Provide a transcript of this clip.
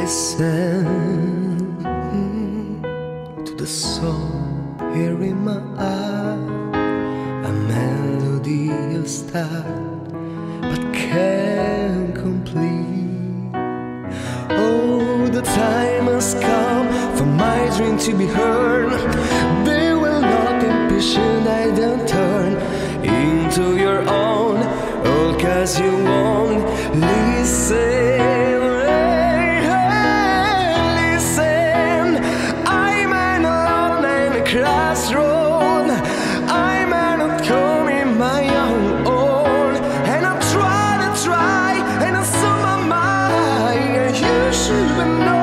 listen to the song here in my eye, a melodious start, but can't complete. Oh, the time has come for my dream to be heard. They will not impatient, I don't turn into your own. Oh, cause you won't listen. even know.